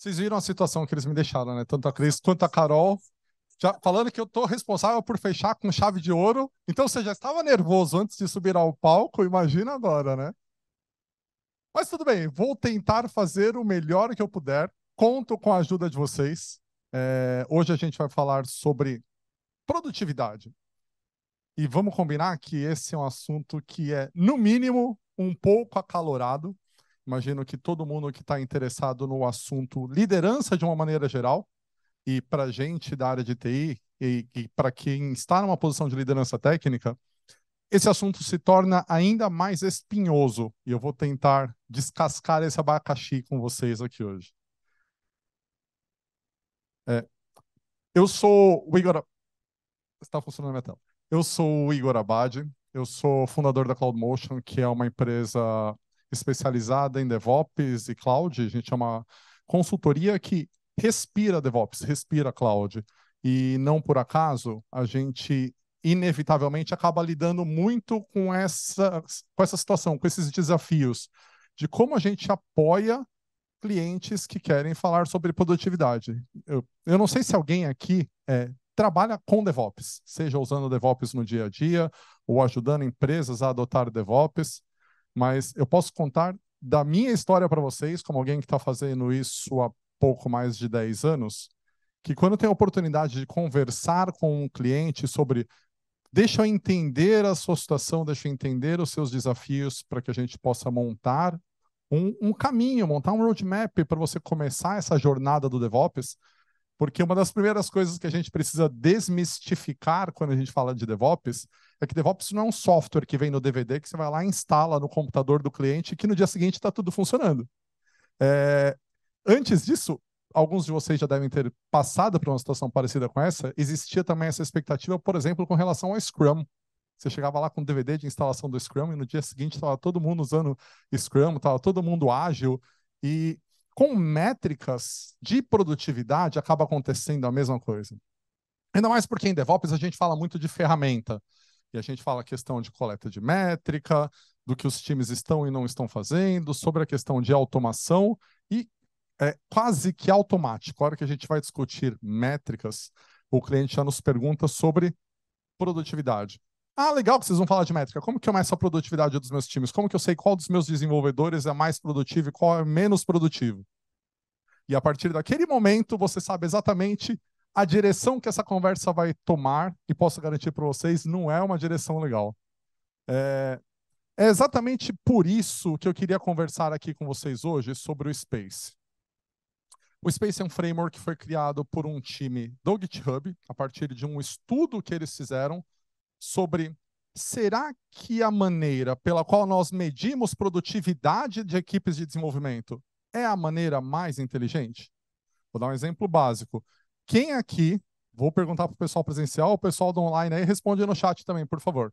Vocês viram a situação que eles me deixaram, né? Tanto a Cris quanto a Carol, já falando que eu tô responsável por fechar com chave de ouro. Então você já estava nervoso antes de subir ao palco, imagina agora, né? Mas tudo bem, vou tentar fazer o melhor que eu puder. Conto com a ajuda de vocês. É, hoje a gente vai falar sobre produtividade. E vamos combinar que esse é um assunto que é, no mínimo, um pouco acalorado. Imagino que todo mundo que está interessado no assunto liderança de uma maneira geral, e para gente da área de TI, e, e para quem está numa posição de liderança técnica, esse assunto se torna ainda mais espinhoso. E eu vou tentar descascar esse abacaxi com vocês aqui hoje. É, eu sou o Igor. Está funcionando a minha tela. Eu sou o Igor Abad, eu sou fundador da CloudMotion, que é uma empresa especializada em DevOps e Cloud. A gente uma consultoria que respira DevOps, respira Cloud. E não por acaso, a gente inevitavelmente acaba lidando muito com essa, com essa situação, com esses desafios de como a gente apoia clientes que querem falar sobre produtividade. Eu, eu não sei se alguém aqui é, trabalha com DevOps, seja usando DevOps no dia a dia ou ajudando empresas a adotar DevOps, mas eu posso contar da minha história para vocês, como alguém que está fazendo isso há pouco mais de 10 anos, que quando tem a oportunidade de conversar com um cliente sobre deixa eu entender a sua situação, deixa eu entender os seus desafios para que a gente possa montar um, um caminho, montar um roadmap para você começar essa jornada do DevOps, porque uma das primeiras coisas que a gente precisa desmistificar quando a gente fala de DevOps é que DevOps não é um software que vem no DVD que você vai lá e instala no computador do cliente que no dia seguinte está tudo funcionando. É... Antes disso, alguns de vocês já devem ter passado por uma situação parecida com essa. Existia também essa expectativa, por exemplo, com relação ao Scrum. Você chegava lá com DVD de instalação do Scrum e no dia seguinte estava todo mundo usando Scrum, estava todo mundo ágil. E com métricas de produtividade acaba acontecendo a mesma coisa. Ainda mais porque em DevOps a gente fala muito de ferramenta. E a gente fala a questão de coleta de métrica, do que os times estão e não estão fazendo, sobre a questão de automação e é quase que automático. A hora que a gente vai discutir métricas, o cliente já nos pergunta sobre produtividade. Ah, legal que vocês vão falar de métrica. Como que eu meço a produtividade dos meus times? Como que eu sei qual dos meus desenvolvedores é mais produtivo e qual é menos produtivo? E a partir daquele momento, você sabe exatamente a direção que essa conversa vai tomar e posso garantir para vocês, não é uma direção legal. É... é exatamente por isso que eu queria conversar aqui com vocês hoje sobre o Space. O Space é um framework que foi criado por um time do GitHub, a partir de um estudo que eles fizeram sobre será que a maneira pela qual nós medimos produtividade de equipes de desenvolvimento é a maneira mais inteligente? Vou dar um exemplo básico. Quem aqui, vou perguntar para o pessoal presencial, o pessoal do online aí, responde no chat também, por favor.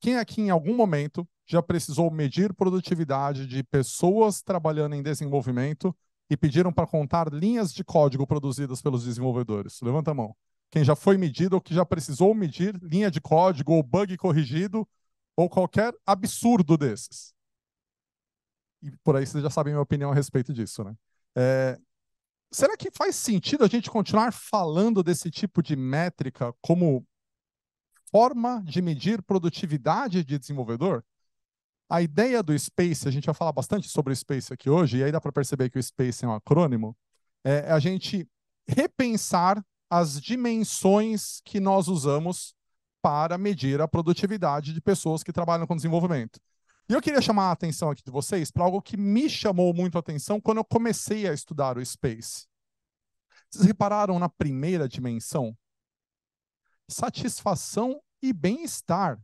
Quem aqui em algum momento já precisou medir produtividade de pessoas trabalhando em desenvolvimento e pediram para contar linhas de código produzidas pelos desenvolvedores? Levanta a mão quem já foi medido ou que já precisou medir linha de código ou bug corrigido ou qualquer absurdo desses. E por aí vocês já sabem a minha opinião a respeito disso, né? É, será que faz sentido a gente continuar falando desse tipo de métrica como forma de medir produtividade de desenvolvedor? A ideia do Space, a gente vai falar bastante sobre o Space aqui hoje, e aí dá para perceber que o Space é um acrônimo, é a gente repensar as dimensões que nós usamos para medir a produtividade de pessoas que trabalham com desenvolvimento. E eu queria chamar a atenção aqui de vocês para algo que me chamou muito a atenção quando eu comecei a estudar o Space. Vocês repararam na primeira dimensão? Satisfação e bem-estar.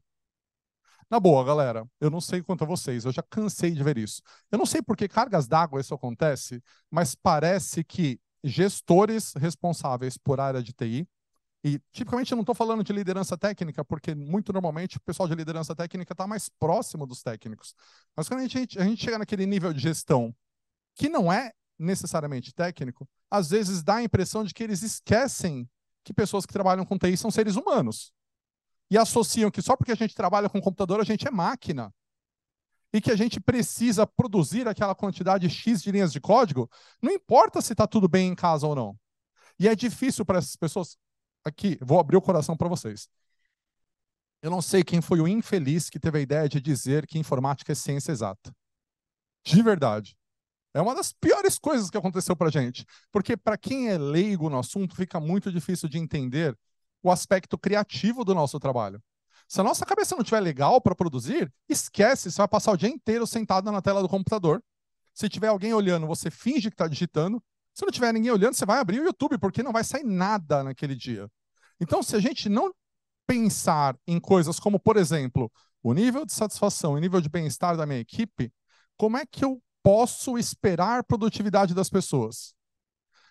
Na boa, galera, eu não sei quanto a vocês, eu já cansei de ver isso. Eu não sei por que cargas d'água isso acontece, mas parece que gestores responsáveis por área de TI. E tipicamente eu não estou falando de liderança técnica, porque muito normalmente o pessoal de liderança técnica está mais próximo dos técnicos. Mas quando a gente, a gente chega naquele nível de gestão que não é necessariamente técnico, às vezes dá a impressão de que eles esquecem que pessoas que trabalham com TI são seres humanos. E associam que só porque a gente trabalha com computador, a gente é máquina. E que a gente precisa produzir aquela quantidade X de linhas de código, não importa se está tudo bem em casa ou não. E é difícil para essas pessoas. Aqui, vou abrir o coração para vocês. Eu não sei quem foi o infeliz que teve a ideia de dizer que informática é ciência exata. De verdade. É uma das piores coisas que aconteceu para gente. Porque, para quem é leigo no assunto, fica muito difícil de entender o aspecto criativo do nosso trabalho. Se a nossa cabeça não estiver legal para produzir, esquece, você vai passar o dia inteiro sentado na tela do computador. Se tiver alguém olhando, você finge que está digitando. Se não tiver ninguém olhando, você vai abrir o YouTube, porque não vai sair nada naquele dia. Então, se a gente não pensar em coisas como, por exemplo, o nível de satisfação e nível de bem-estar da minha equipe, como é que eu posso esperar produtividade das pessoas?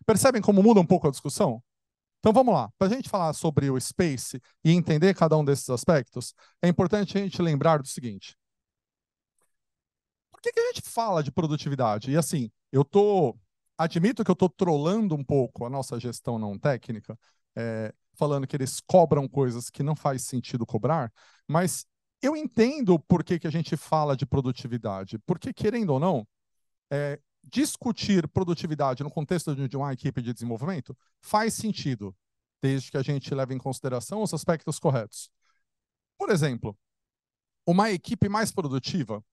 Percebem como muda um pouco a discussão? Então vamos lá. Para a gente falar sobre o Space e entender cada um desses aspectos, é importante a gente lembrar do seguinte. Por que, que a gente fala de produtividade? E assim, eu tô. Admito que eu estou trolando um pouco a nossa gestão não técnica, é, falando que eles cobram coisas que não faz sentido cobrar, mas eu entendo por que, que a gente fala de produtividade. Porque, querendo ou não, é, discutir produtividade no contexto de uma equipe de desenvolvimento faz sentido, desde que a gente leve em consideração os aspectos corretos. Por exemplo, uma equipe mais produtiva,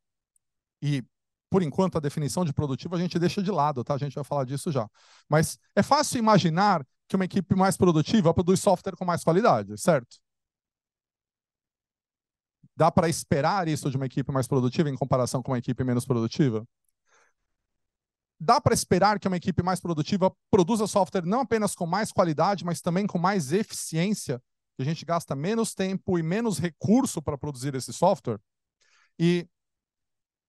e por enquanto a definição de produtiva a gente deixa de lado, tá? A gente vai falar disso já. Mas é fácil imaginar que uma equipe mais produtiva produz software com mais qualidade, certo? Dá para esperar isso de uma equipe mais produtiva em comparação com uma equipe menos produtiva? Dá para esperar que uma equipe mais produtiva produza software não apenas com mais qualidade, mas também com mais eficiência, que a gente gasta menos tempo e menos recurso para produzir esse software. E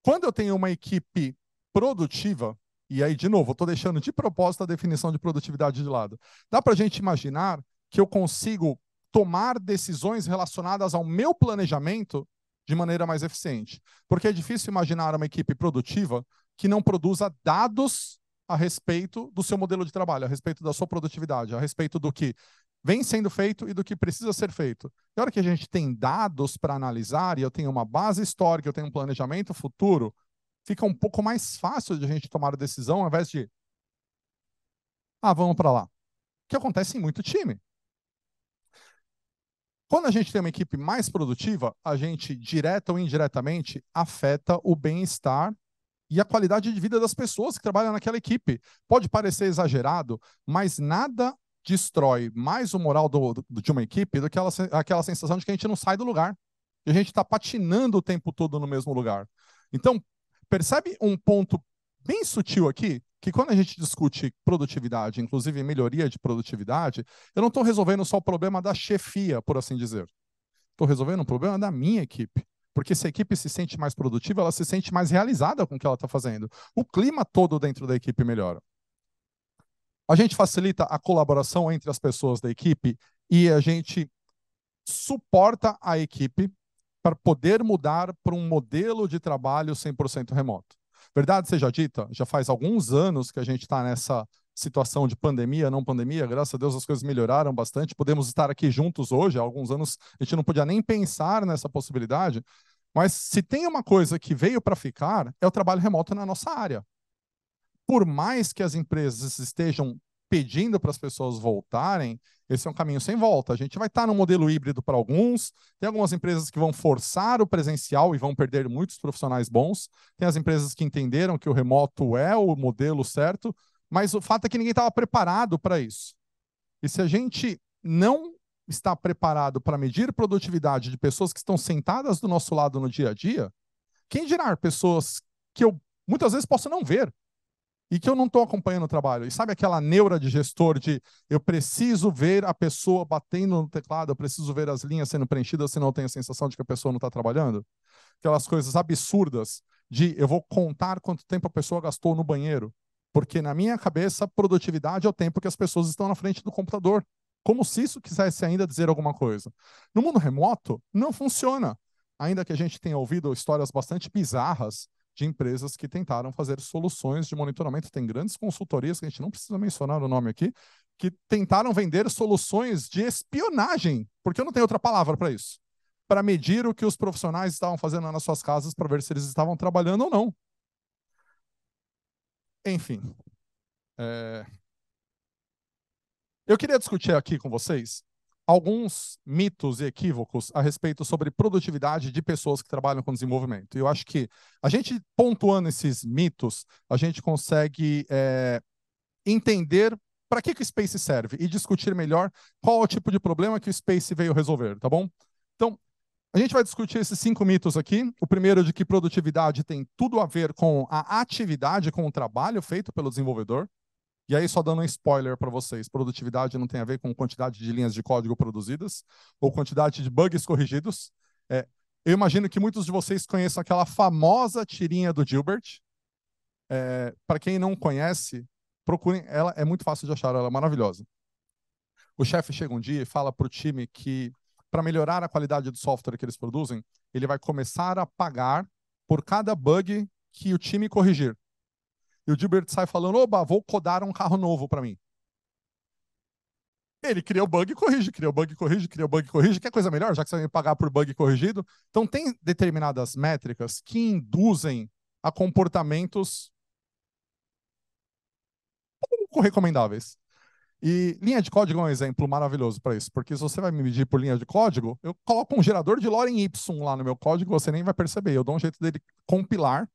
quando eu tenho uma equipe produtiva, e aí, de novo, eu estou deixando de propósito a definição de produtividade de lado, dá para a gente imaginar que eu consigo tomar decisões relacionadas ao meu planejamento de maneira mais eficiente. Porque é difícil imaginar uma equipe produtiva que não produza dados a respeito do seu modelo de trabalho, a respeito da sua produtividade, a respeito do que vem sendo feito e do que precisa ser feito. E a hora que a gente tem dados para analisar e eu tenho uma base histórica, eu tenho um planejamento futuro, fica um pouco mais fácil de a gente tomar a decisão ao invés de ah, vamos para lá. Que acontece em muito time. Quando a gente tem uma equipe mais produtiva, a gente, direta ou indiretamente, afeta o bem-estar e a qualidade de vida das pessoas que trabalham naquela equipe. Pode parecer exagerado, mas nada destrói mais o moral do, do, de uma equipe do que aquela, aquela sensação de que a gente não sai do lugar. E a gente está patinando o tempo todo no mesmo lugar. Então, percebe um ponto bem sutil aqui? Que quando a gente discute produtividade, inclusive melhoria de produtividade, eu não estou resolvendo só o problema da chefia, por assim dizer. Estou resolvendo o problema da minha equipe. Porque se a equipe se sente mais produtiva, ela se sente mais realizada com o que ela está fazendo. O clima todo dentro da equipe melhora. A gente facilita a colaboração entre as pessoas da equipe e a gente suporta a equipe para poder mudar para um modelo de trabalho 100% remoto. Verdade seja dita, já faz alguns anos que a gente está nessa situação de pandemia, não pandemia, graças a Deus as coisas melhoraram bastante. Podemos estar aqui juntos hoje. Há alguns anos a gente não podia nem pensar nessa possibilidade. Mas se tem uma coisa que veio para ficar, é o trabalho remoto na nossa área. Por mais que as empresas estejam pedindo para as pessoas voltarem, esse é um caminho sem volta. A gente vai estar tá no modelo híbrido para alguns, tem algumas empresas que vão forçar o presencial e vão perder muitos profissionais bons, tem as empresas que entenderam que o remoto é o modelo certo, mas o fato é que ninguém estava preparado para isso. E se a gente não está preparado para medir produtividade de pessoas que estão sentadas do nosso lado no dia a dia, quem dirá pessoas que eu muitas vezes posso não ver e que eu não estou acompanhando o trabalho. E sabe aquela neura de gestor de eu preciso ver a pessoa batendo no teclado, eu preciso ver as linhas sendo preenchidas, senão eu tenho a sensação de que a pessoa não está trabalhando? Aquelas coisas absurdas de eu vou contar quanto tempo a pessoa gastou no banheiro. Porque na minha cabeça, produtividade é o tempo que as pessoas estão na frente do computador. Como se isso quisesse ainda dizer alguma coisa. No mundo remoto, não funciona. Ainda que a gente tenha ouvido histórias bastante bizarras de empresas que tentaram fazer soluções de monitoramento. Tem grandes consultorias, que a gente não precisa mencionar o nome aqui, que tentaram vender soluções de espionagem, porque eu não tenho outra palavra para isso. para medir o que os profissionais estavam fazendo nas suas casas para ver se eles estavam trabalhando ou não. Enfim. É... Eu queria discutir aqui com vocês alguns mitos e equívocos a respeito sobre produtividade de pessoas que trabalham com desenvolvimento. E eu acho que a gente pontuando esses mitos, a gente consegue é, entender para que, que o Space serve e discutir melhor qual é o tipo de problema que o Space veio resolver, tá bom? Então, a gente vai discutir esses cinco mitos aqui. O primeiro de que produtividade tem tudo a ver com a atividade, com o trabalho feito pelo desenvolvedor. E aí, só dando um spoiler para vocês: produtividade não tem a ver com quantidade de linhas de código produzidas ou quantidade de bugs corrigidos. É, eu imagino que muitos de vocês conheçam aquela famosa tirinha do Gilbert. É, para quem não conhece, procurem. Ela é muito fácil de achar, ela é maravilhosa. O chefe chega um dia e fala para o time que, para melhorar a qualidade do software que eles produzem, ele vai começar a pagar por cada bug que o time corrigir. E o Gilbert sai falando: oba, vou codar um carro novo para mim. Ele cria o bug e corrige, cria o bug e corrige, cria o bug e corrige. Quer coisa melhor, já que você vai me pagar por bug corrigido? Então, tem determinadas métricas que induzem a comportamentos pouco recomendáveis. E linha de código é um exemplo maravilhoso para isso, porque se você vai me medir por linha de código, eu coloco um gerador de lorem y lá no meu código, você nem vai perceber. Eu dou um jeito dele compilar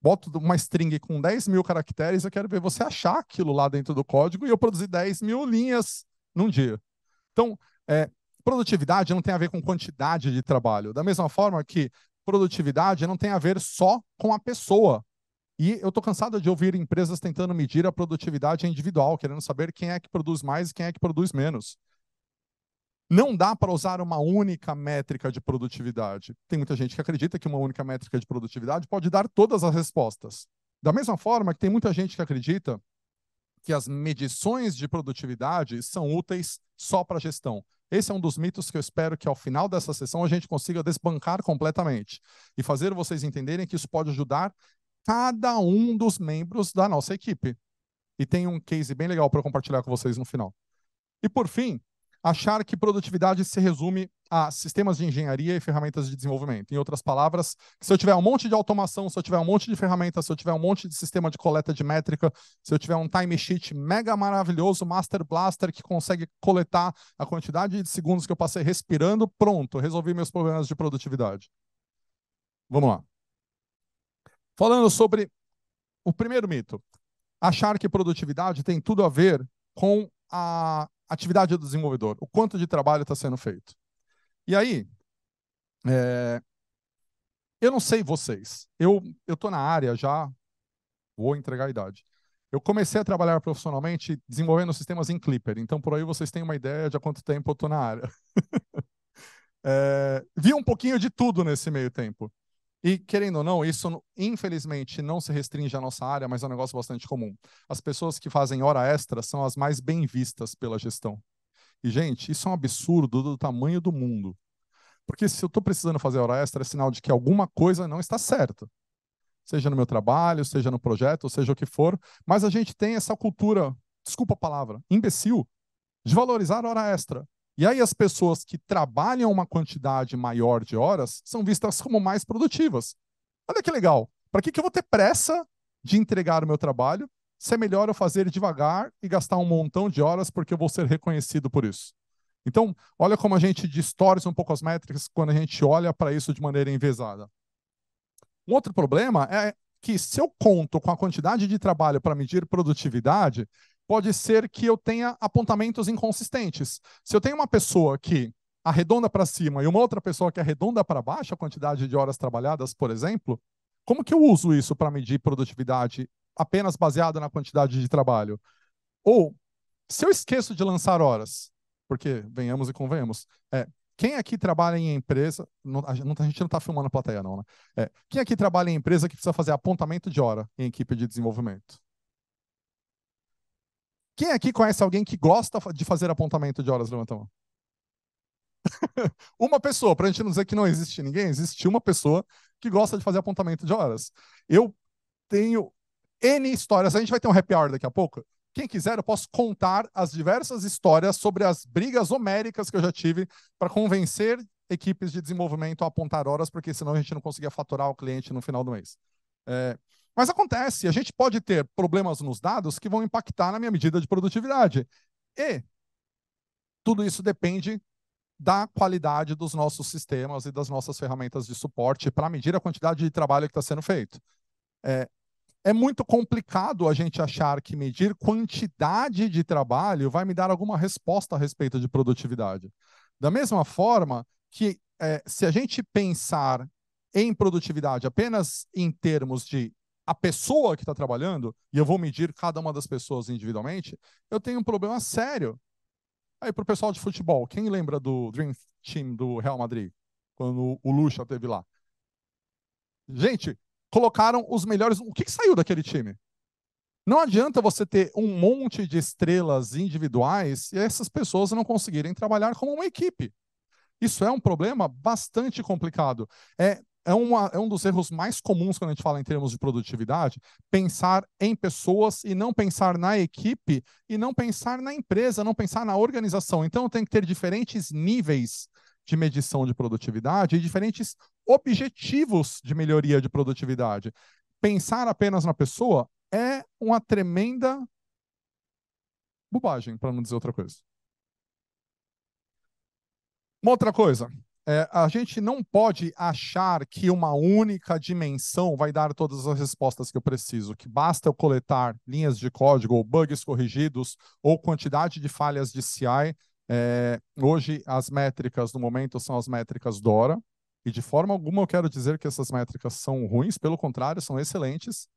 boto uma string com 10 mil caracteres, eu quero ver você achar aquilo lá dentro do código e eu produzir 10 mil linhas num dia. Então, é, produtividade não tem a ver com quantidade de trabalho. Da mesma forma que produtividade não tem a ver só com a pessoa. E eu estou cansado de ouvir empresas tentando medir a produtividade individual, querendo saber quem é que produz mais e quem é que produz menos. Não dá para usar uma única métrica de produtividade. Tem muita gente que acredita que uma única métrica de produtividade pode dar todas as respostas. Da mesma forma que tem muita gente que acredita que as medições de produtividade são úteis só para gestão. Esse é um dos mitos que eu espero que ao final dessa sessão a gente consiga desbancar completamente e fazer vocês entenderem que isso pode ajudar cada um dos membros da nossa equipe. E tem um case bem legal para compartilhar com vocês no final. E por fim, achar que produtividade se resume a sistemas de engenharia e ferramentas de desenvolvimento. Em outras palavras, se eu tiver um monte de automação, se eu tiver um monte de ferramentas, se eu tiver um monte de sistema de coleta de métrica, se eu tiver um time sheet mega maravilhoso, Master Blaster, que consegue coletar a quantidade de segundos que eu passei respirando, pronto, resolvi meus problemas de produtividade. Vamos lá. Falando sobre o primeiro mito, achar que produtividade tem tudo a ver com a atividade do desenvolvedor, o quanto de trabalho está sendo feito. E aí, é, eu não sei vocês, eu estou na área já, vou entregar a idade. Eu comecei a trabalhar profissionalmente desenvolvendo sistemas em Clipper, então por aí vocês têm uma ideia de há quanto tempo eu estou na área. é, vi um pouquinho de tudo nesse meio tempo. E, querendo ou não, isso infelizmente não se restringe à nossa área, mas é um negócio bastante comum. As pessoas que fazem hora extra são as mais bem vistas pela gestão. E, gente, isso é um absurdo do tamanho do mundo. Porque se eu estou precisando fazer hora extra, é sinal de que alguma coisa não está certa. Seja no meu trabalho, seja no projeto, seja o que for. Mas a gente tem essa cultura, desculpa a palavra, imbecil, de valorizar hora extra. E aí as pessoas que trabalham uma quantidade maior de horas são vistas como mais produtivas. Olha que legal. Para que, que eu vou ter pressa de entregar o meu trabalho se é melhor eu fazer devagar e gastar um montão de horas porque eu vou ser reconhecido por isso? Então, olha como a gente distorce um pouco as métricas quando a gente olha para isso de maneira envezada. Um outro problema é que se eu conto com a quantidade de trabalho para medir produtividade, pode ser que eu tenha apontamentos inconsistentes. Se eu tenho uma pessoa que arredonda para cima e uma outra pessoa que arredonda para baixo a quantidade de horas trabalhadas, por exemplo, como que eu uso isso para medir produtividade apenas baseado na quantidade de trabalho? Ou, se eu esqueço de lançar horas, porque venhamos e convenhamos, é, quem aqui trabalha em empresa, não, a gente não está filmando a plateia não, né? É, quem aqui trabalha em empresa que precisa fazer apontamento de hora em equipe de desenvolvimento? Quem aqui conhece alguém que gosta de fazer apontamento de horas? Levanta a mão. uma pessoa, para a gente não dizer que não existe ninguém, existe uma pessoa que gosta de fazer apontamento de horas. Eu tenho N histórias, a gente vai ter um happy hour daqui a pouco. Quem quiser, eu posso contar as diversas histórias sobre as brigas homéricas que eu já tive para convencer equipes de desenvolvimento a apontar horas, porque senão a gente não conseguia faturar o cliente no final do mês. É, mas acontece, a gente pode ter problemas nos dados que vão impactar na minha medida de produtividade. E tudo isso depende da qualidade dos nossos sistemas e das nossas ferramentas de suporte para medir a quantidade de trabalho que está sendo feito. É, é muito complicado a gente achar que medir quantidade de trabalho vai me dar alguma resposta a respeito de produtividade. Da mesma forma que, é, se a gente pensar em produtividade apenas em termos de a pessoa que está trabalhando, e eu vou medir cada uma das pessoas individualmente, eu tenho um problema sério. Aí, para o pessoal de futebol, quem lembra do Dream Team do Real Madrid? Quando o Lucha teve lá. Gente, colocaram os melhores. O que, que saiu daquele time? Não adianta você ter um monte de estrelas individuais e essas pessoas não conseguirem trabalhar como uma equipe. Isso é um problema bastante complicado. É, é, uma, é um dos erros mais comuns quando a gente fala em termos de produtividade, pensar em pessoas e não pensar na equipe e não pensar na empresa, não pensar na organização. Então tem que ter diferentes níveis de medição de produtividade e diferentes objetivos de melhoria de produtividade. Pensar apenas na pessoa é uma tremenda bobagem, para não dizer outra coisa. Uma outra coisa, é, a gente não pode achar que uma única dimensão vai dar todas as respostas que eu preciso, que basta eu coletar linhas de código ou bugs corrigidos ou quantidade de falhas de CI é, hoje, as métricas no momento são as métricas DORA, e de forma alguma eu quero dizer que essas métricas são ruins, pelo contrário, são excelentes.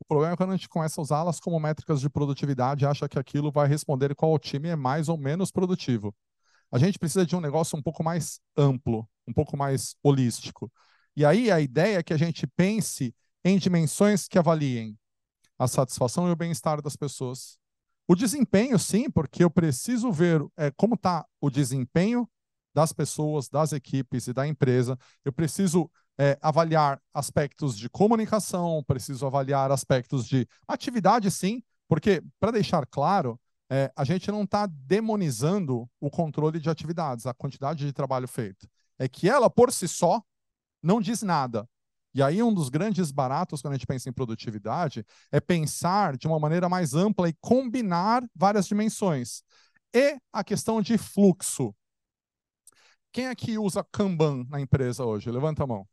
O problema é quando a gente começa a usá-las como métricas de produtividade e acha que aquilo vai responder qual time é mais ou menos produtivo. A gente precisa de um negócio um pouco mais amplo, um pouco mais holístico. E aí a ideia é que a gente pense em dimensões que avaliem a satisfação e o bem-estar das pessoas, o desempenho, sim, porque eu preciso ver é, como está o desempenho das pessoas, das equipes e da empresa. Eu preciso é, avaliar aspectos de comunicação, preciso avaliar aspectos de atividade, sim, porque, para deixar claro, é, a gente não está demonizando o controle de atividades, a quantidade de trabalho feito. É que ela, por si só, não diz nada. E aí, um dos grandes baratos quando a gente pensa em produtividade é pensar de uma maneira mais ampla e combinar várias dimensões. E a questão de fluxo. Quem aqui usa Kanban na empresa hoje? Levanta a mão.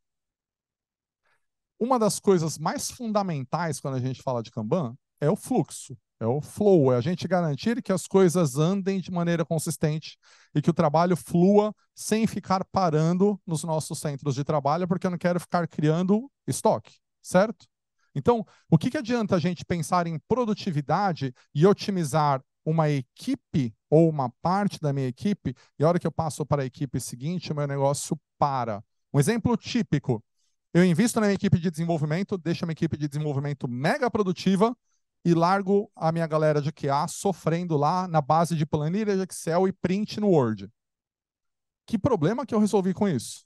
Uma das coisas mais fundamentais quando a gente fala de Kanban é o fluxo. É o flow, é a gente garantir que as coisas andem de maneira consistente e que o trabalho flua sem ficar parando nos nossos centros de trabalho, porque eu não quero ficar criando estoque, certo? Então, o que, que adianta a gente pensar em produtividade e otimizar uma equipe ou uma parte da minha equipe, e a hora que eu passo para a equipe seguinte, o meu negócio para. Um exemplo típico: eu invisto na minha equipe de desenvolvimento, deixo a minha equipe de desenvolvimento mega produtiva, e largo a minha galera de QA sofrendo lá na base de planilha de Excel e print no Word. Que problema que eu resolvi com isso?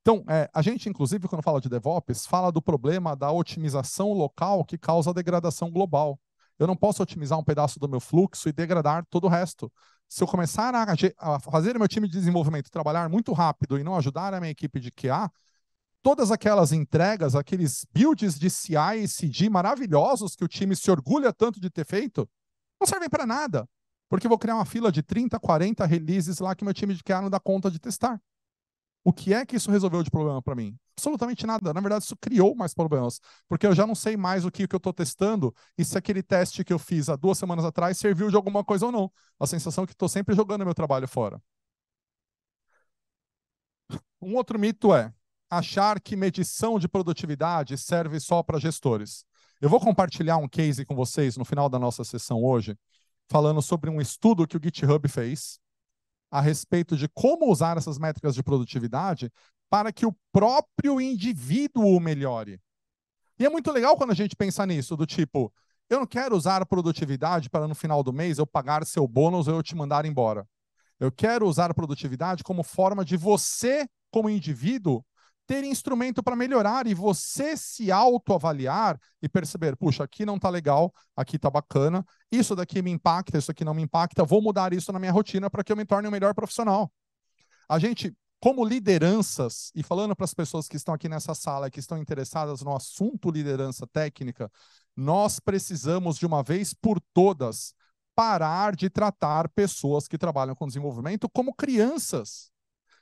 Então, é, a gente, inclusive, quando fala de DevOps, fala do problema da otimização local que causa a degradação global. Eu não posso otimizar um pedaço do meu fluxo e degradar todo o resto. Se eu começar a, a fazer o meu time de desenvolvimento trabalhar muito rápido e não ajudar a minha equipe de QA, todas aquelas entregas, aqueles builds de CI e CD maravilhosos que o time se orgulha tanto de ter feito, não servem para nada. Porque eu vou criar uma fila de 30, 40 releases lá que meu time de QA não dá conta de testar. O que é que isso resolveu de problema para mim? Absolutamente nada. Na verdade, isso criou mais problemas, porque eu já não sei mais o que, que eu estou testando e se aquele teste que eu fiz há duas semanas atrás serviu de alguma coisa ou não. A sensação é que estou sempre jogando meu trabalho fora. Um outro mito é: achar que medição de produtividade serve só para gestores. Eu vou compartilhar um case com vocês no final da nossa sessão hoje, falando sobre um estudo que o GitHub fez a respeito de como usar essas métricas de produtividade para que o próprio indivíduo melhore. E é muito legal quando a gente pensa nisso, do tipo, eu não quero usar a produtividade para no final do mês eu pagar seu bônus ou eu te mandar embora. Eu quero usar a produtividade como forma de você, como indivíduo, ter instrumento para melhorar e você se autoavaliar e perceber, puxa, aqui não está legal, aqui está bacana, isso daqui me impacta, isso aqui não me impacta, vou mudar isso na minha rotina para que eu me torne um melhor profissional. A gente como lideranças, e falando para as pessoas que estão aqui nessa sala, que estão interessadas no assunto liderança técnica, nós precisamos, de uma vez por todas, parar de tratar pessoas que trabalham com desenvolvimento como crianças.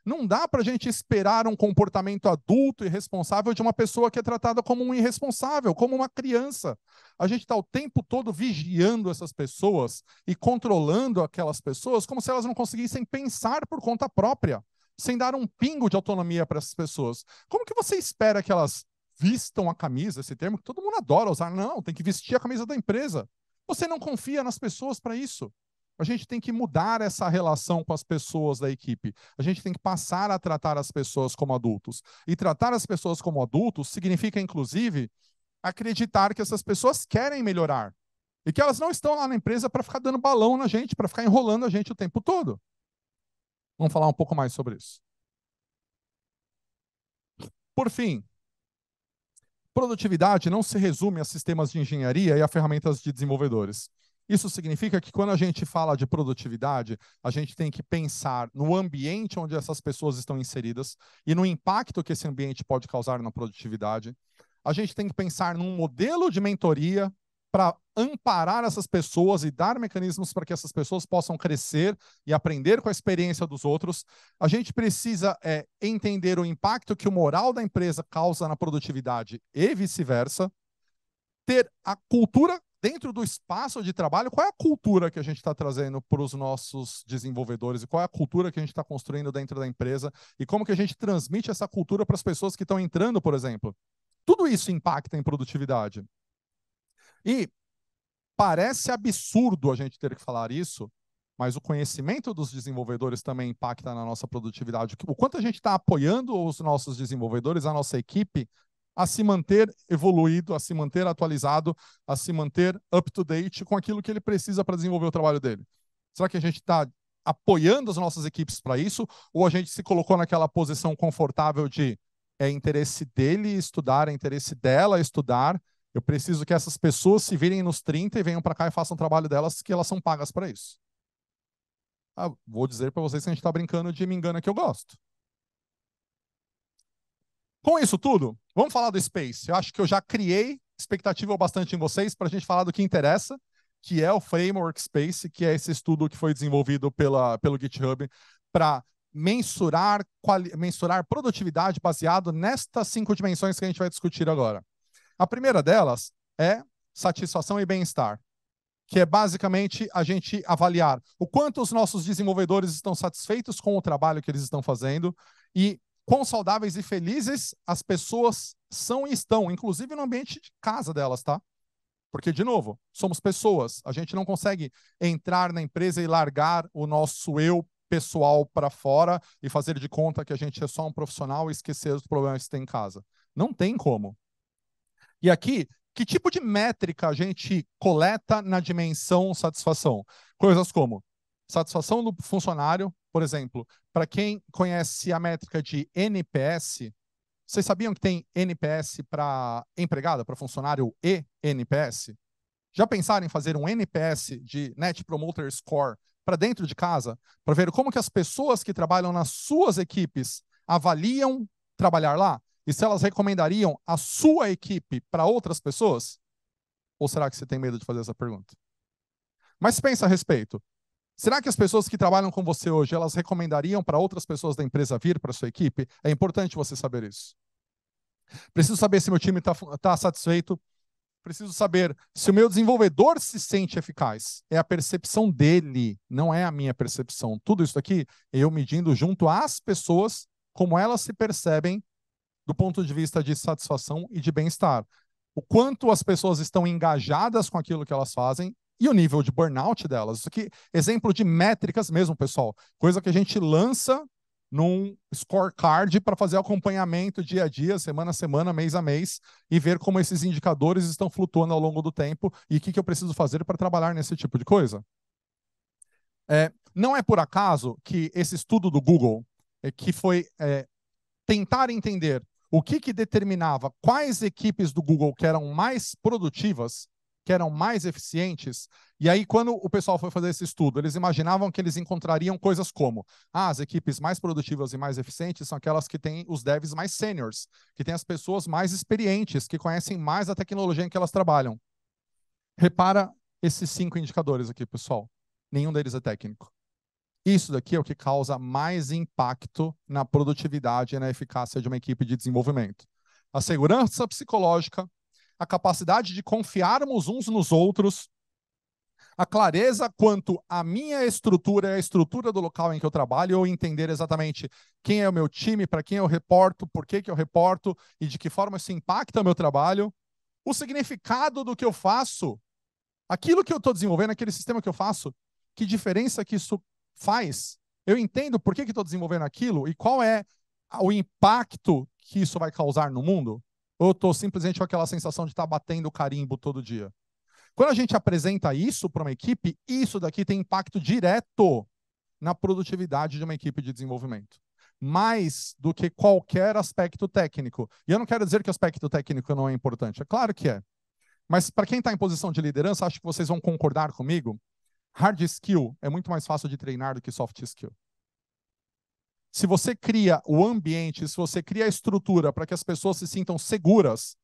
Não dá para a gente esperar um comportamento adulto e responsável de uma pessoa que é tratada como um irresponsável, como uma criança. A gente está o tempo todo vigiando essas pessoas e controlando aquelas pessoas como se elas não conseguissem pensar por conta própria, sem dar um pingo de autonomia para essas pessoas. Como que você espera que elas vistam a camisa, esse termo que todo mundo adora usar? Não, tem que vestir a camisa da empresa. Você não confia nas pessoas para isso. A gente tem que mudar essa relação com as pessoas da equipe. A gente tem que passar a tratar as pessoas como adultos. E tratar as pessoas como adultos significa, inclusive, acreditar que essas pessoas querem melhorar. E que elas não estão lá na empresa para ficar dando balão na gente, para ficar enrolando a gente o tempo todo. Vamos falar um pouco mais sobre isso. Por fim, produtividade não se resume a sistemas de engenharia e a ferramentas de desenvolvedores. Isso significa que quando a gente fala de produtividade, a gente tem que pensar no ambiente onde essas pessoas estão inseridas e no impacto que esse ambiente pode causar na produtividade. A gente tem que pensar num modelo de mentoria para amparar essas pessoas e dar mecanismos para que essas pessoas possam crescer e aprender com a experiência dos outros. A gente precisa é, entender o impacto que o moral da empresa causa na produtividade e vice-versa. Ter a cultura dentro do espaço de trabalho, qual é a cultura que a gente está trazendo para os nossos desenvolvedores e qual é a cultura que a gente está construindo dentro da empresa e como que a gente transmite essa cultura para as pessoas que estão entrando, por exemplo. Tudo isso impacta em produtividade. E parece absurdo a gente ter que falar isso, mas o conhecimento dos desenvolvedores também impacta na nossa produtividade. O quanto a gente está apoiando os nossos desenvolvedores, a nossa equipe, a se manter evoluído, a se manter atualizado, a se manter up to date com aquilo que ele precisa para desenvolver o trabalho dele? Será que a gente está apoiando as nossas equipes para isso? Ou a gente se colocou naquela posição confortável de é interesse dele estudar, é interesse dela estudar? Eu preciso que essas pessoas se virem nos 30 e venham para cá e façam o trabalho delas, que elas são pagas para isso. Ah, vou dizer para vocês que a gente está brincando de me engana que eu gosto. Com isso tudo, vamos falar do Space. Eu acho que eu já criei expectativa bastante em vocês para a gente falar do que interessa, que é o Framework Space, que é esse estudo que foi desenvolvido pela, pelo GitHub para mensurar, mensurar produtividade baseado nestas cinco dimensões que a gente vai discutir agora. A primeira delas é satisfação e bem-estar, que é basicamente a gente avaliar o quanto os nossos desenvolvedores estão satisfeitos com o trabalho que eles estão fazendo e quão saudáveis e felizes as pessoas são e estão, inclusive no ambiente de casa delas, tá? Porque, de novo, somos pessoas. A gente não consegue entrar na empresa e largar o nosso eu pessoal para fora e fazer de conta que a gente é só um profissional e esquecer os problemas que tem em casa. Não tem como. E aqui, que tipo de métrica a gente coleta na dimensão satisfação? Coisas como satisfação do funcionário, por exemplo, para quem conhece a métrica de NPS, vocês sabiam que tem NPS para empregada, para funcionário e NPS? Já pensaram em fazer um NPS de Net Promoter Score para dentro de casa, para ver como que as pessoas que trabalham nas suas equipes avaliam trabalhar lá? E se elas recomendariam a sua equipe para outras pessoas? Ou será que você tem medo de fazer essa pergunta? Mas pensa a respeito. Será que as pessoas que trabalham com você hoje, elas recomendariam para outras pessoas da empresa vir para sua equipe? É importante você saber isso. Preciso saber se meu time está tá satisfeito. Preciso saber se o meu desenvolvedor se sente eficaz. É a percepção dele, não é a minha percepção. Tudo isso aqui eu medindo junto às pessoas como elas se percebem do ponto de vista de satisfação e de bem-estar. O quanto as pessoas estão engajadas com aquilo que elas fazem e o nível de burnout delas. Isso aqui, exemplo de métricas mesmo, pessoal. Coisa que a gente lança num scorecard para fazer acompanhamento dia a dia, semana a semana, mês a mês, e ver como esses indicadores estão flutuando ao longo do tempo e o que, que eu preciso fazer para trabalhar nesse tipo de coisa. É, não é por acaso que esse estudo do Google, é, que foi é, tentar entender o que, que determinava quais equipes do Google que eram mais produtivas, que eram mais eficientes. E aí, quando o pessoal foi fazer esse estudo, eles imaginavam que eles encontrariam coisas como: ah, as equipes mais produtivas e mais eficientes são aquelas que têm os devs mais seniors, que têm as pessoas mais experientes, que conhecem mais a tecnologia em que elas trabalham. Repara esses cinco indicadores aqui, pessoal. Nenhum deles é técnico. Isso daqui é o que causa mais impacto na produtividade e na eficácia de uma equipe de desenvolvimento. A segurança psicológica, a capacidade de confiarmos uns nos outros, a clareza quanto à minha estrutura a estrutura do local em que eu trabalho, ou entender exatamente quem é o meu time, para quem eu reporto, por que, que eu reporto e de que forma isso impacta o meu trabalho, o significado do que eu faço, aquilo que eu estou desenvolvendo, aquele sistema que eu faço, que diferença que isso faz, eu entendo por que estou desenvolvendo aquilo e qual é o impacto que isso vai causar no mundo? Ou estou simplesmente com aquela sensação de estar tá batendo carimbo todo dia? Quando a gente apresenta isso para uma equipe, isso daqui tem impacto direto na produtividade de uma equipe de desenvolvimento. Mais do que qualquer aspecto técnico. E eu não quero dizer que o aspecto técnico não é importante. É claro que é. Mas para quem está em posição de liderança, acho que vocês vão concordar comigo hard skill é muito mais fácil de treinar do que soft skill. Se você cria o ambiente, se você cria a estrutura para que as pessoas se sintam seguras,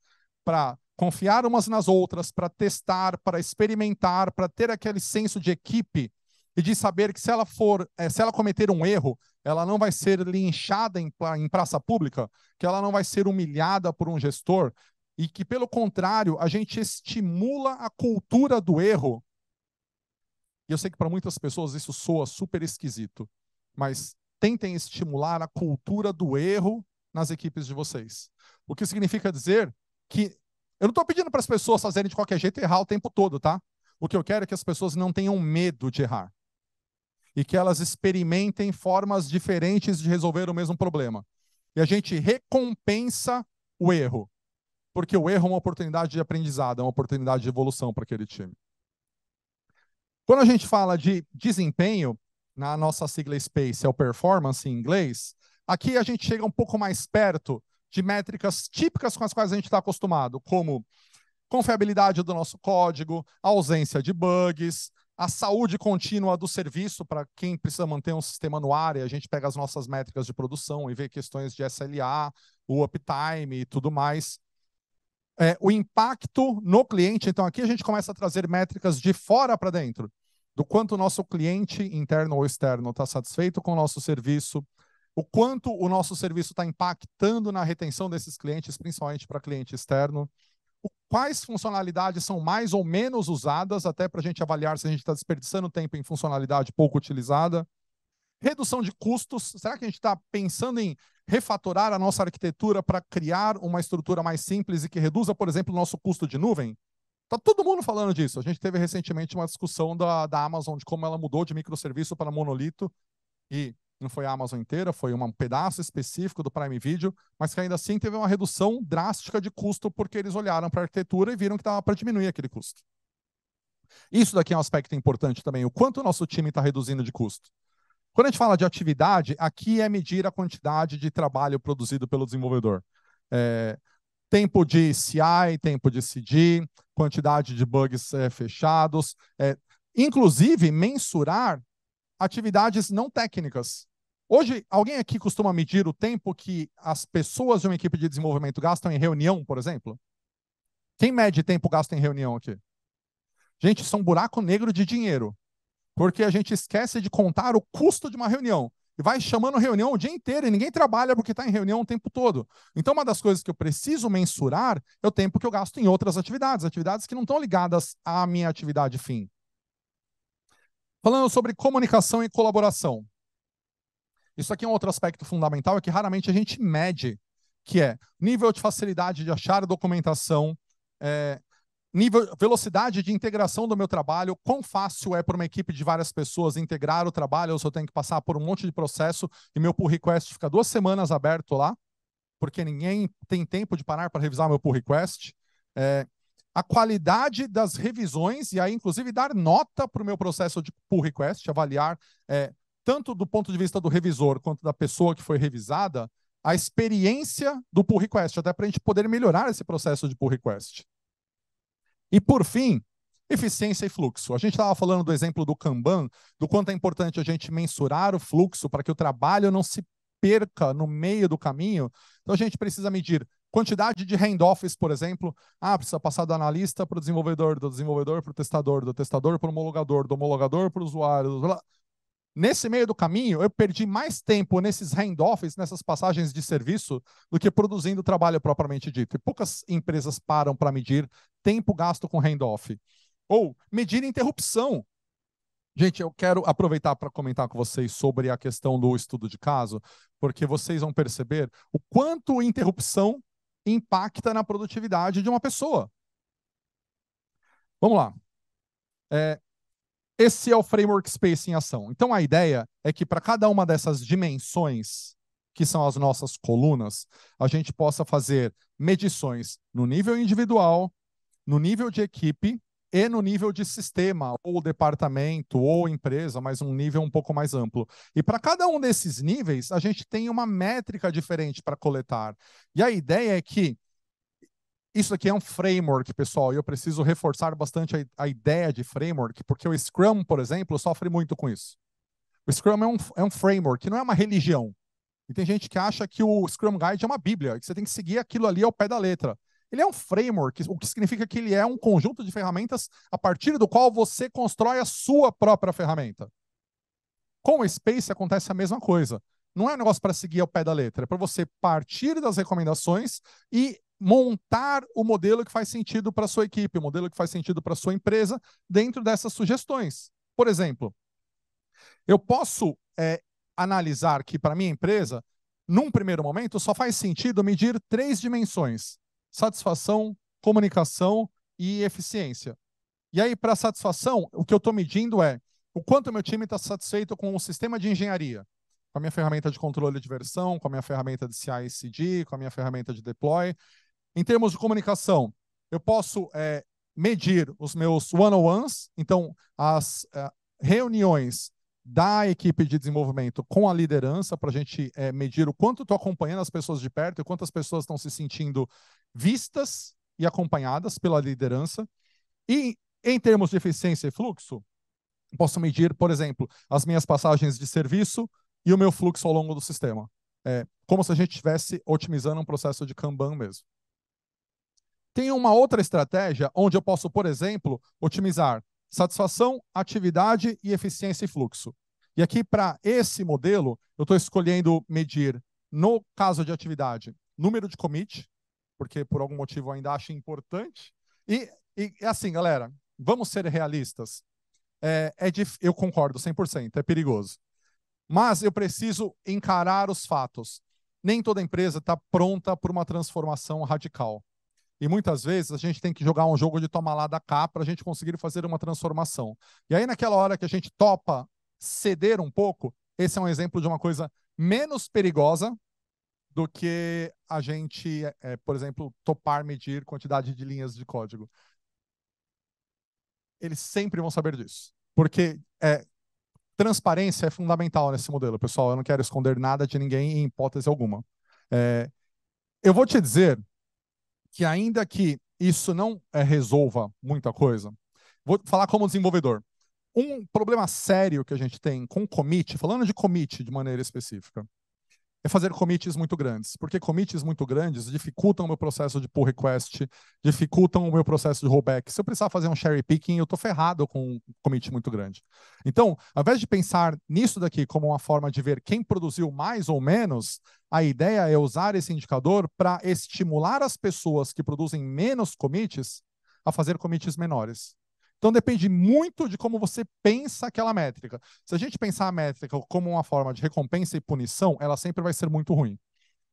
para confiar umas nas outras, para testar, para experimentar, para ter aquele senso de equipe e de saber que se ela for, é, se ela cometer um erro, ela não vai ser linchada em, em praça pública, que ela não vai ser humilhada por um gestor e que pelo contrário a gente estimula a cultura do erro. E eu sei que para muitas pessoas isso soa super esquisito, mas tentem estimular a cultura do erro nas equipes de vocês. O que significa dizer que eu não estou pedindo para as pessoas fazerem de qualquer jeito errar o tempo todo, tá? O que eu quero é que as pessoas não tenham medo de errar. E que elas experimentem formas diferentes de resolver o mesmo problema. E a gente recompensa o erro. Porque o erro é uma oportunidade de aprendizado, é uma oportunidade de evolução para aquele time. Quando a gente fala de desempenho, na nossa sigla Space é o performance em inglês, aqui a gente chega um pouco mais perto de métricas típicas com as quais a gente está acostumado, como confiabilidade do nosso código, ausência de bugs, a saúde contínua do serviço para quem precisa manter um sistema no ar, e a gente pega as nossas métricas de produção e vê questões de SLA, o uptime e tudo mais é, o impacto no cliente. Então, aqui a gente começa a trazer métricas de fora para dentro, do quanto o nosso cliente, interno ou externo, está satisfeito com o nosso serviço, o quanto o nosso serviço está impactando na retenção desses clientes, principalmente para cliente externo, quais funcionalidades são mais ou menos usadas, até para a gente avaliar se a gente está desperdiçando tempo em funcionalidade pouco utilizada. Redução de custos, será que a gente está pensando em refatorar a nossa arquitetura para criar uma estrutura mais simples e que reduza, por exemplo, o nosso custo de nuvem? Está todo mundo falando disso. A gente teve recentemente uma discussão da, da Amazon de como ela mudou de microserviço para monolito e não foi a Amazon inteira, foi um pedaço específico do Prime Video, mas que ainda assim teve uma redução drástica de custo porque eles olharam para a arquitetura e viram que dava para diminuir aquele custo. Isso daqui é um aspecto importante também, o quanto o nosso time está reduzindo de custo. Quando a gente fala de atividade, aqui é medir a quantidade de trabalho produzido pelo desenvolvedor. É, tempo de CI, tempo de CD, quantidade de bugs é, fechados, é, inclusive mensurar atividades não técnicas. Hoje, alguém aqui costuma medir o tempo que as pessoas de uma equipe de desenvolvimento gastam em reunião, por exemplo? Quem mede tempo gasto em reunião aqui? Gente, isso é um buraco negro de dinheiro porque a gente esquece de contar o custo de uma reunião. E vai chamando reunião o dia inteiro e ninguém trabalha porque está em reunião o tempo todo. Então, uma das coisas que eu preciso mensurar é o tempo que eu gasto em outras atividades, atividades que não estão ligadas à minha atividade fim. Falando sobre comunicação e colaboração. Isso aqui é um outro aspecto fundamental, é que raramente a gente mede, que é nível de facilidade de achar documentação, é, nível, velocidade de integração do meu trabalho, quão fácil é para uma equipe de várias pessoas integrar o trabalho, ou se eu tenho que passar por um monte de processo e meu pull request fica duas semanas aberto lá, porque ninguém tem tempo de parar para revisar meu pull request. É, a qualidade das revisões, e aí, inclusive, dar nota para o meu processo de pull request, avaliar, é, tanto do ponto de vista do revisor quanto da pessoa que foi revisada, a experiência do pull request, até para a gente poder melhorar esse processo de pull request. E por fim, Eficiência e fluxo. A gente estava falando do exemplo do Kanban, do quanto é importante a gente mensurar o fluxo para que o trabalho não se perca no meio do caminho. Então a gente precisa medir quantidade de handoffs, por exemplo. Ah, precisa passar do analista para o desenvolvedor, do desenvolvedor para o testador, do testador para o homologador, do homologador para o usuário. Nesse meio do caminho, eu perdi mais tempo nesses handoffs, nessas passagens de serviço, do que produzindo trabalho propriamente dito. E poucas empresas param para medir tempo gasto com handoff. Ou medir interrupção. Gente, eu quero aproveitar para comentar com vocês sobre a questão do estudo de caso, porque vocês vão perceber o quanto interrupção impacta na produtividade de uma pessoa. Vamos lá. É, esse é o Framework Space em ação. Então, a ideia é que para cada uma dessas dimensões, que são as nossas colunas, a gente possa fazer medições no nível individual, no nível de equipe e no nível de sistema, ou departamento, ou empresa, mas um nível um pouco mais amplo. E para cada um desses níveis, a gente tem uma métrica diferente para coletar. E a ideia é que isso aqui é um framework, pessoal, e eu preciso reforçar bastante a, a, ideia de framework, porque o Scrum, por exemplo, sofre muito com isso. O Scrum é um, é um framework, não é uma religião. E tem gente que acha que o Scrum Guide é uma bíblia, que você tem que seguir aquilo ali ao pé da letra. Ele é um framework, o que significa que ele é um conjunto de ferramentas a partir do qual você constrói a sua própria ferramenta. Com o Space acontece a mesma coisa. Não é um negócio para seguir ao pé da letra, é para você partir das recomendações e montar o modelo que faz sentido para sua equipe, o modelo que faz sentido para sua empresa dentro dessas sugestões. Por exemplo, eu posso é, analisar que para minha empresa, num primeiro momento, só faz sentido medir três dimensões: satisfação, comunicação e eficiência. E aí, para satisfação, o que eu estou medindo é o quanto meu time está satisfeito com o sistema de engenharia, com a minha ferramenta de controle de versão, com a minha ferramenta de CI/CD, com a minha ferramenta de deploy, em termos de comunicação, eu posso é, medir os meus one-on-ones, então as é, reuniões da equipe de desenvolvimento com a liderança para a gente é, medir o quanto estou acompanhando as pessoas de perto e quantas pessoas estão se sentindo vistas e acompanhadas pela liderança. E em termos de eficiência e fluxo, posso medir, por exemplo, as minhas passagens de serviço e o meu fluxo ao longo do sistema. É como se a gente estivesse otimizando um processo de Kanban mesmo. Tem uma outra estratégia onde eu posso, por exemplo, otimizar satisfação, atividade e eficiência e fluxo. E aqui, para esse modelo, eu estou escolhendo medir, no caso de atividade, número de commit, porque por algum motivo ainda acho importante. E, e assim, galera, vamos ser realistas. É, é dif... Eu concordo 100%, é perigoso. Mas eu preciso encarar os fatos. Nem toda empresa está pronta para uma transformação radical. E muitas vezes a gente tem que jogar um jogo de tomar lá da cá para a gente conseguir fazer uma transformação. E aí, naquela hora que a gente topa ceder um pouco, esse é um exemplo de uma coisa menos perigosa do que a gente, é, por exemplo, topar medir quantidade de linhas de código. Eles sempre vão saber disso. Porque é, transparência é fundamental nesse modelo, pessoal. Eu não quero esconder nada de ninguém em hipótese alguma. É, eu vou te dizer que ainda que isso não é, resolva muita coisa, vou falar como desenvolvedor. Um problema sério que a gente tem com commit, falando de commit de maneira específica, é fazer commits muito grandes, porque commits muito grandes dificultam o meu processo de pull request, dificultam o meu processo de rollback. Se eu precisar fazer um cherry picking, eu estou ferrado com um commit muito grande. Então, ao invés de pensar nisso daqui como uma forma de ver quem produziu mais ou menos, a ideia é usar esse indicador para estimular as pessoas que produzem menos commits a fazer commits menores. Então depende muito de como você pensa aquela métrica. Se a gente pensar a métrica como uma forma de recompensa e punição, ela sempre vai ser muito ruim.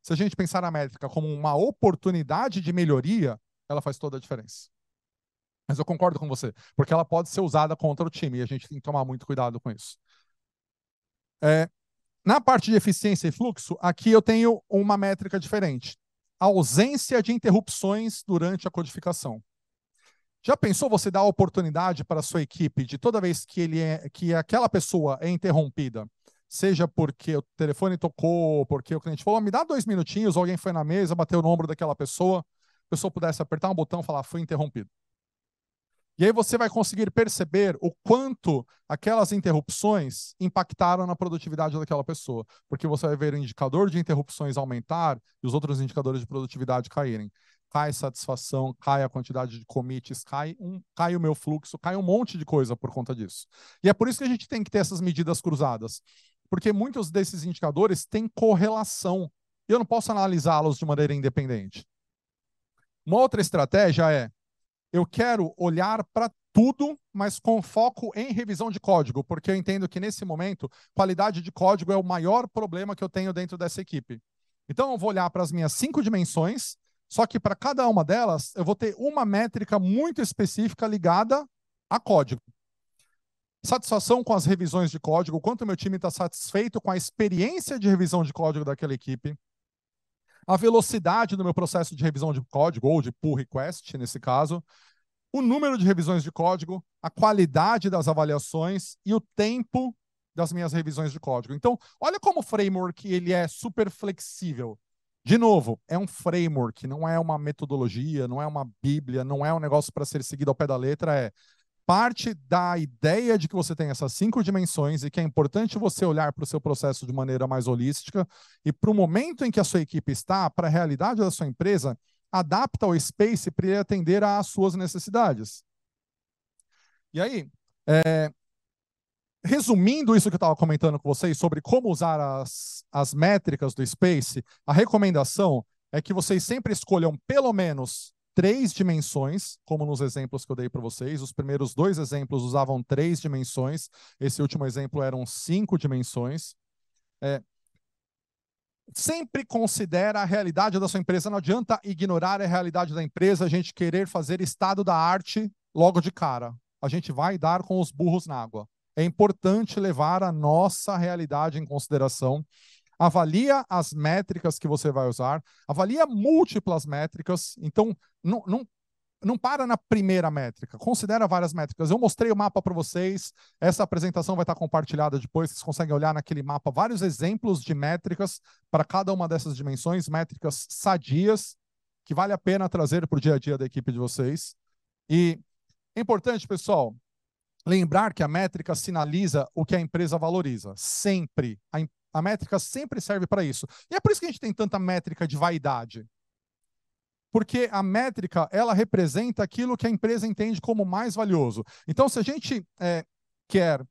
Se a gente pensar a métrica como uma oportunidade de melhoria, ela faz toda a diferença. Mas eu concordo com você, porque ela pode ser usada contra o time e a gente tem que tomar muito cuidado com isso. É, na parte de eficiência e fluxo, aqui eu tenho uma métrica diferente. A ausência de interrupções durante a codificação. Já pensou você dar a oportunidade para a sua equipe de toda vez que ele é, que aquela pessoa é interrompida, seja porque o telefone tocou, porque o cliente falou, me dá dois minutinhos, alguém foi na mesa, bateu no ombro daquela pessoa, a pessoa pudesse apertar um botão e falar, fui interrompido. E aí você vai conseguir perceber o quanto aquelas interrupções impactaram na produtividade daquela pessoa, porque você vai ver o indicador de interrupções aumentar e os outros indicadores de produtividade caírem. Cai satisfação, cai a quantidade de commits, cai, um, cai o meu fluxo, cai um monte de coisa por conta disso. E é por isso que a gente tem que ter essas medidas cruzadas, porque muitos desses indicadores têm correlação e eu não posso analisá-los de maneira independente. Uma outra estratégia é eu quero olhar para tudo, mas com foco em revisão de código, porque eu entendo que nesse momento, qualidade de código é o maior problema que eu tenho dentro dessa equipe. Então, eu vou olhar para as minhas cinco dimensões, só que para cada uma delas, eu vou ter uma métrica muito específica ligada a código. Satisfação com as revisões de código, quanto meu time está satisfeito com a experiência de revisão de código daquela equipe a velocidade do meu processo de revisão de código, ou de pull request, nesse caso, o número de revisões de código, a qualidade das avaliações e o tempo das minhas revisões de código. Então, olha como o framework ele é super flexível. De novo, é um framework, não é uma metodologia, não é uma bíblia, não é um negócio para ser seguido ao pé da letra, é parte da ideia de que você tem essas cinco dimensões e que é importante você olhar para o seu processo de maneira mais holística e para o momento em que a sua equipe está, para a realidade da sua empresa, adapta o space para ele atender às suas necessidades. E aí, é, resumindo isso que eu estava comentando com vocês sobre como usar as, as métricas do space, a recomendação é que vocês sempre escolham pelo menos três dimensões, como nos exemplos que eu dei para vocês. Os primeiros dois exemplos usavam três dimensões, esse último exemplo eram cinco dimensões. É, sempre considera a realidade da sua empresa. Não adianta ignorar a realidade da empresa, a gente querer fazer estado da arte logo de cara. A gente vai dar com os burros na água. É importante levar a nossa realidade em consideração avalia as métricas que você vai usar, avalia múltiplas métricas. Então, não, não, não para na primeira métrica, considera várias métricas. Eu mostrei o mapa para vocês, essa apresentação vai estar compartilhada depois, vocês conseguem olhar naquele mapa vários exemplos de métricas para cada uma dessas dimensões, métricas sadias, que vale a pena trazer para o dia a dia da equipe de vocês. E é importante, pessoal, lembrar que a métrica sinaliza o que a empresa valoriza. Sempre. A, métrica sempre serve para isso. E é por isso que a gente tem tanta métrica de vaidade. Porque a métrica, ela representa aquilo que a empresa entende como mais valioso. Então, se a gente é, quer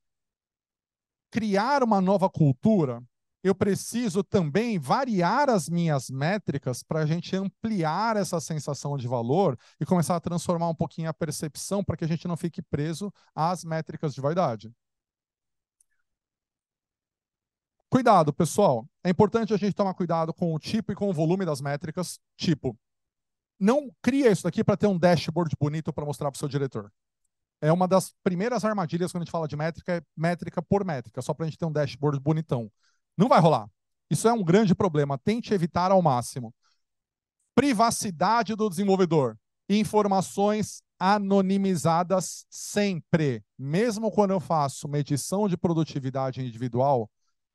criar uma nova cultura, eu preciso também variar as minhas métricas para a gente ampliar essa sensação de valor e começar a transformar um pouquinho a percepção para que a gente não fique preso às métricas de vaidade. Cuidado, pessoal. É importante a gente tomar cuidado com o tipo e com o volume das métricas. Tipo, não cria isso daqui para ter um dashboard bonito para mostrar para o seu diretor. É uma das primeiras armadilhas quando a gente fala de métrica, é métrica por métrica, só para a gente ter um dashboard bonitão. Não vai rolar. Isso é um grande problema. Tente evitar ao máximo. Privacidade do desenvolvedor. Informações anonimizadas sempre. Mesmo quando eu faço medição de produtividade individual,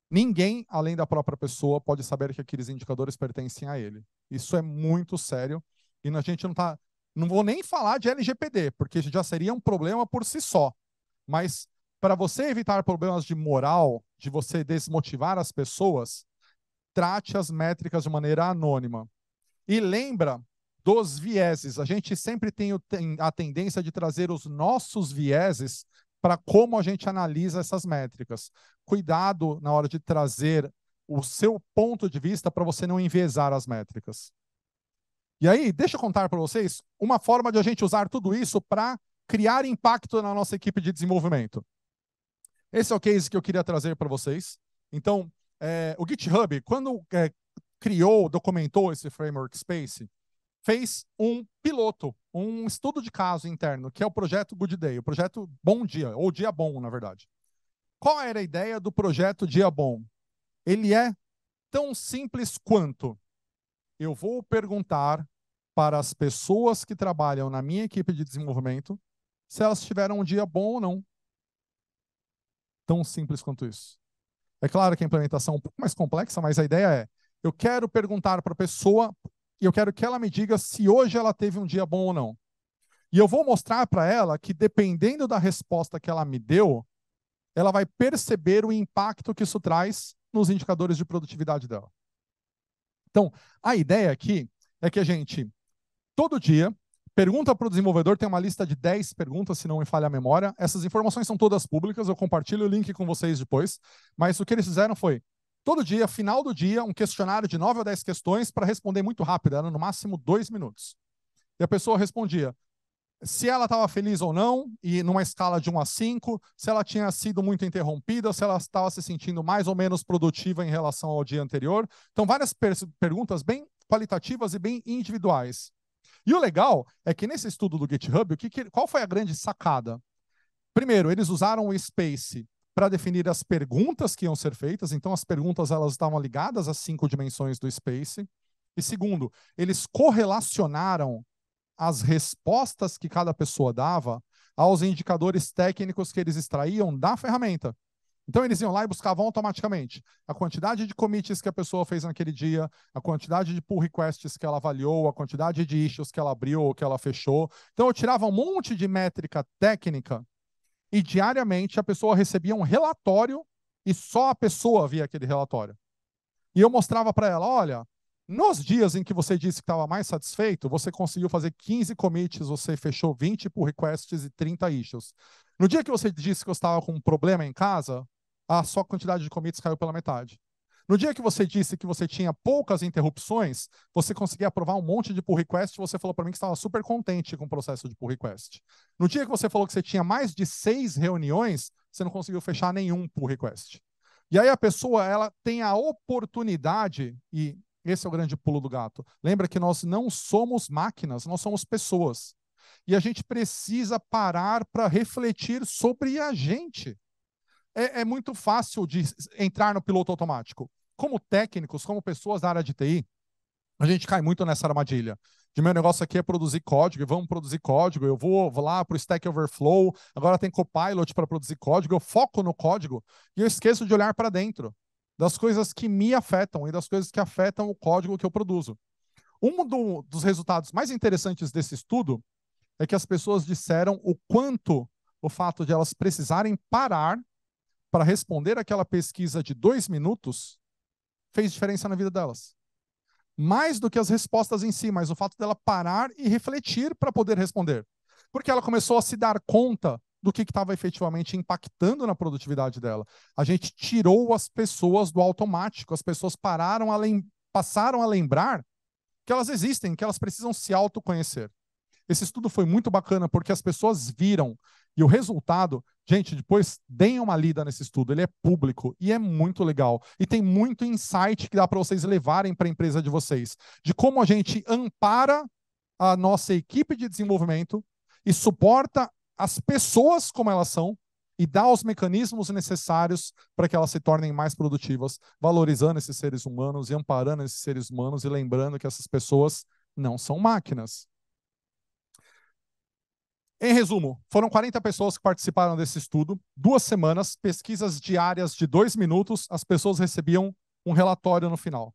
Ninguém, além da própria pessoa, pode saber que aqueles indicadores pertencem a ele. Isso é muito sério e a gente não está. Não vou nem falar de LGPD, porque já seria um problema por si só. Mas para você evitar problemas de moral, de você desmotivar as pessoas, trate as métricas de maneira anônima. E lembra dos vieses. A gente sempre tem a tendência de trazer os nossos vieses para como a gente analisa essas métricas. Cuidado na hora de trazer o seu ponto de vista para você não enviesar as métricas. E aí, deixa eu contar para vocês uma forma de a gente usar tudo isso para criar impacto na nossa equipe de desenvolvimento. Esse é o case que eu queria trazer para vocês. Então, é, o GitHub, quando é, criou, documentou esse framework Space, fez um piloto, um estudo de caso interno, que é o projeto Good Day, o projeto Bom Dia, ou Dia Bom, na verdade. Qual era a ideia do projeto Dia Bom? Ele é tão simples quanto eu vou perguntar para as pessoas que trabalham na minha equipe de desenvolvimento se elas tiveram um dia bom ou não. Tão simples quanto isso. É claro que a implementação é um pouco mais complexa, mas a ideia é: eu quero perguntar para a pessoa e eu quero que ela me diga se hoje ela teve um dia bom ou não. E eu vou mostrar para ela que, dependendo da resposta que ela me deu, ela vai perceber o impacto que isso traz nos indicadores de produtividade dela. Então, a ideia aqui é que a gente, todo dia, pergunta para o desenvolvedor, tem uma lista de 10 perguntas, se não me falha a memória. Essas informações são todas públicas, eu compartilho o link com vocês depois. Mas o que eles fizeram foi, todo dia, final do dia, um questionário de 9 ou 10 questões para responder muito rápido, era no máximo dois minutos. E a pessoa respondia se ela estava feliz ou não, e numa escala de 1 a 5, se ela tinha sido muito interrompida, se ela estava se sentindo mais ou menos produtiva em relação ao dia anterior. Então, várias per perguntas bem qualitativas e bem individuais. E o legal é que nesse estudo do GitHub, o que, que qual foi a grande sacada? Primeiro, eles usaram o Space para definir as perguntas que iam ser feitas, então as perguntas elas estavam ligadas às cinco dimensões do Space. E segundo, eles correlacionaram as respostas que cada pessoa dava aos indicadores técnicos que eles extraíam da ferramenta. Então eles iam lá e buscavam automaticamente a quantidade de commits que a pessoa fez naquele dia, a quantidade de pull requests que ela avaliou, a quantidade de issues que ela abriu ou que ela fechou. Então eu tirava um monte de métrica técnica e diariamente a pessoa recebia um relatório e só a pessoa via aquele relatório. E eu mostrava para ela, olha, nos dias em que você disse que estava mais satisfeito, você conseguiu fazer 15 commits, você fechou 20 pull requests e 30 issues. No dia que você disse que você estava com um problema em casa, a sua quantidade de commits caiu pela metade. No dia que você disse que você tinha poucas interrupções, você conseguia aprovar um monte de pull request, você falou para mim que estava super contente com o processo de pull request. No dia que você falou que você tinha mais de seis reuniões, você não conseguiu fechar nenhum pull request. E aí a pessoa ela tem a oportunidade, e esse é o grande pulo do gato. Lembra que nós não somos máquinas, nós somos pessoas. E a gente precisa parar para refletir sobre a gente. É, é, muito fácil de entrar no piloto automático. Como técnicos, como pessoas da área de TI, a gente cai muito nessa armadilha. De meu negócio aqui é produzir código, vamos produzir código, eu vou, vou lá para o Stack Overflow, agora tem Copilot para produzir código, eu foco no código e eu esqueço de olhar para dentro das coisas que me afetam e das coisas que afetam o código que eu produzo. Um do, dos resultados mais interessantes desse estudo é que as pessoas disseram o quanto o fato de elas precisarem parar para responder aquela pesquisa de dois minutos fez diferença na vida delas. Mais do que as respostas em si, mas o fato dela parar e refletir para poder responder. Porque ela começou a se dar conta do que estava efetivamente impactando na produtividade dela. A gente tirou as pessoas do automático, as pessoas pararam a passaram a lembrar que elas existem, que elas precisam se autoconhecer. Esse estudo foi muito bacana porque as pessoas viram e o resultado, gente, depois deem uma lida nesse estudo, ele é público e é muito legal. E tem muito insight que dá para vocês levarem para a empresa de vocês, de como a gente ampara a nossa equipe de desenvolvimento e suporta as pessoas como elas são e dar os mecanismos necessários para que elas se tornem mais produtivas, valorizando esses seres humanos e amparando esses seres humanos e lembrando que essas pessoas não são máquinas. Em resumo, foram 40 pessoas que participaram desse estudo, duas semanas, pesquisas diárias de dois minutos, as pessoas recebiam um relatório no final.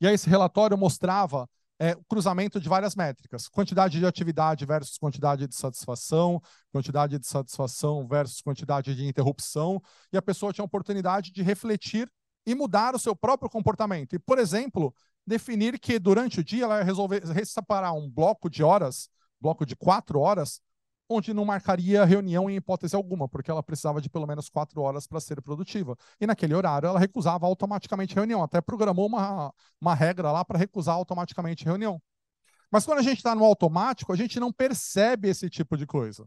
E aí esse relatório mostrava é, o cruzamento de várias métricas: quantidade de atividade versus quantidade de satisfação, quantidade de satisfação versus quantidade de interrupção, e a pessoa tinha a oportunidade de refletir e mudar o seu próprio comportamento. E, por exemplo, definir que durante o dia ela ia resolver separar um bloco de horas, bloco de quatro horas, onde não marcaria reunião em hipótese alguma, porque ela precisava de pelo menos quatro horas para ser produtiva. E naquele horário ela recusava automaticamente reunião, até programou uma, uma regra lá para recusar automaticamente reunião. Mas quando a gente está no automático, a gente não percebe esse tipo de coisa.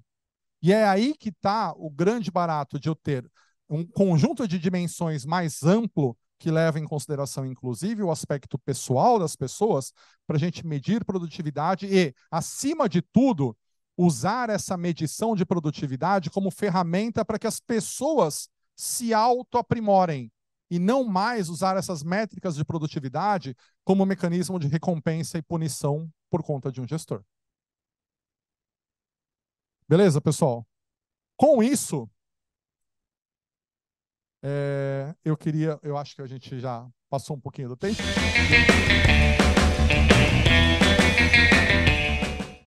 E é aí que está o grande barato de eu ter um conjunto de dimensões mais amplo que leva em consideração, inclusive, o aspecto pessoal das pessoas, para a gente medir produtividade e, acima de tudo, usar essa medição de produtividade como ferramenta para que as pessoas se auto-aprimorem e não mais usar essas métricas de produtividade como mecanismo de recompensa e punição por conta de um gestor. Beleza, pessoal? Com isso, é, eu queria, eu acho que a gente já passou um pouquinho do tempo.